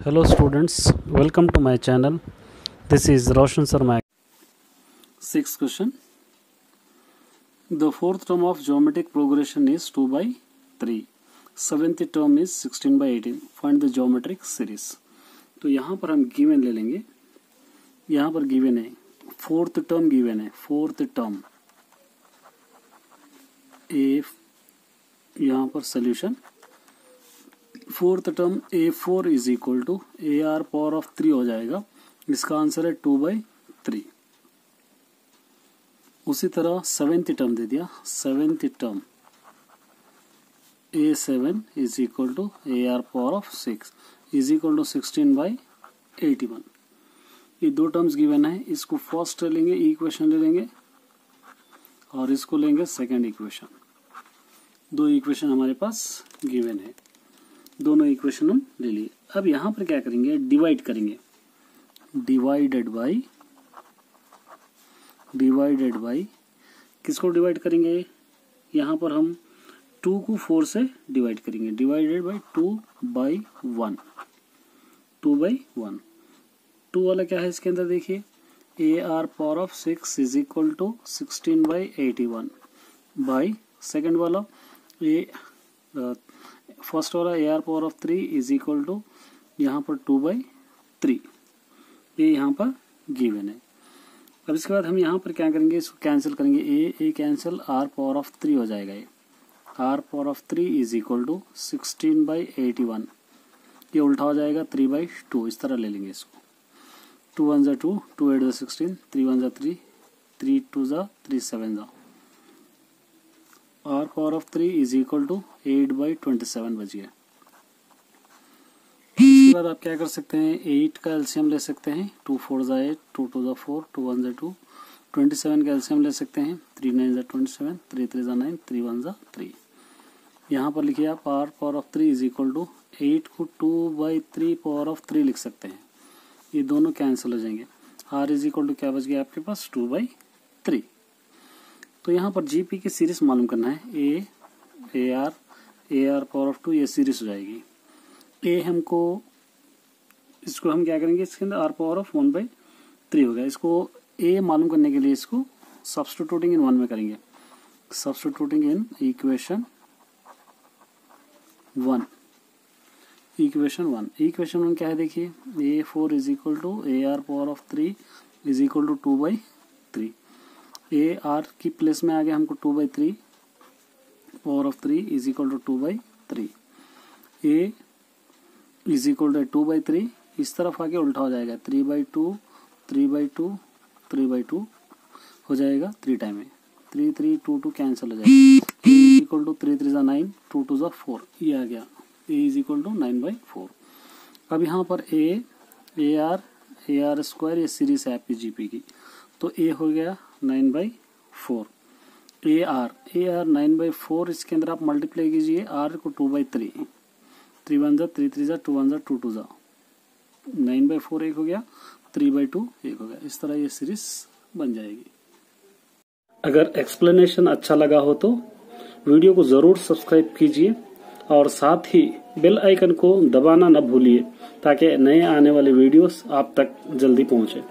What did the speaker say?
Hello students welcome to my channel this is Roshan Sharma six question the fourth term of geometric progression is two by three seventh term is sixteen by eighteen find the geometric series तो यहाँ पर हम given ले लेंगे। यहाँ पर given है। Fourth term given है। फोर्थ टर्म ए यहाँ पर solution fourth term a four is equal to a r power of three हो जाएगा। इसका आंसर है टू बाई थ्री उसी तरह सेवेंथ टर्म दे दिया। Seventh term a seven is equal to a r power of six is equal to sixteen by eighty one ये दो टर्म्स गिवन है। इसको फ़र्स्ट लेंगे इक्वेशन ले लेंगे और इसको लेंगे सेकंड इक्वेशन दो इक्वेशन हमारे पास गिवन है। दोनों इक्वेशन हम ले लिए। अब यहाँ पर क्या करेंगे? डिवाइड करेंगे। डिवाइडेड बाई डिवाइडेड बाई किसको डिवाइड करेंगे? यहाँ पर हम टू को फोर से डिवाइड करेंगे। Divided by two by one two by one two वाला क्या है इसके अंदर देखिए। A r power of six is equal to sixteen by eighty one by second वाला। ए फ़र्स्ट वाला a r power of three is equal to यहाँ पर टू बाई थ्री ये यहाँ पर गिवन है। अब इसके बाद हम यहाँ पर क्या करेंगे? इसको कैंसिल करेंगे। A a cancel r power of three हो जाएगा ये। R power of three is equal to sixteen by eighty one ये उल्टा हो जाएगा थ्री बाई टू इस तरह ले लेंगे इसको। टू वन ज़ा टू टू एट ज़ा सिक्सटीन थ्री वन ज़ा थ्री थ्री टू ज़ा थ्री सेवन ज़ा r power of three is equal to eight by twenty seven गया इसके बाद आप क्या कर सकते हैं, एट का एल्सियम ले सकते हैं, टू फोर ज़ा एट, टू टू ज़ा फोर, टू वन ज़ा टू, ट्वेंटी सेवन का एल्सियम ले सकते हैं, थ्री नाइन ज़ा ट्वेंटी सेवन, थ्री थ्री ज़ा नाइन, थ्री वन ज़ा थ्री। यहाँ पर लिखिए आप r power of three is equal to eight को two by three power of three लिख सकते हैं। ये दोनों कैंसिल हो जाएँगे। आर इज़ इक्वल टू क्या बच गया आपके पास, टू बाई थ्री। तो यहाँ पर जीपी की सीरीज़ मालूम करना है। A a r a r power of two ये सीरीज़ हो जाएगी। ए हमको, इसको हम क्या करेंगे? इसके अंदर r power of one by three हो गया। इसको ए मालूम करने के लिए इसको सब्सटीट्यूटिंग इन वन में करेंगे। Substituting in equation one equation one equation one क्या है देखिए? A four is equal to a r power of three is equal to two by three a r की प्लेस में आ गया हमको two by three power of three is equal to two by three a is equal to two by three इस तरफ़ आके उल्टा हो जाएगा। Three by two three by two three by two हो जाएगा थ्री टाइम में। Three three two two cancel हो जाएगा। इक्वल टू थ्री थ्री ज़ा नाइन टू टू ज़ा फोर ये आ गया। A is equal to nine by four अब यहाँ पर a a r a r square ये सीरीज़ है आपकी जीपी की। तो ए हो गया nine by four a r a r nine by four इसके अंदर आप मल्टीप्लाई कीजिए आर को two by three three one ज़ा थ्री थ्री ज़ा टू वन ज़ा टू टू ज़ा. नाइन बाई फोर एक हो गया थ्री बाई टू एक हो गया. इस तरह ये सीरीज़ बन जाएगी. अगर एक्सप्लेनेशन अच्छा लगा हो तो वीडियो को ज़रूर सब्सक्राइब कीजिए और साथ ही बेल आइकन को दबाना न भूलिए ताकि नए आने वाले वीडियोस आप तक जल्दी पहुँचे।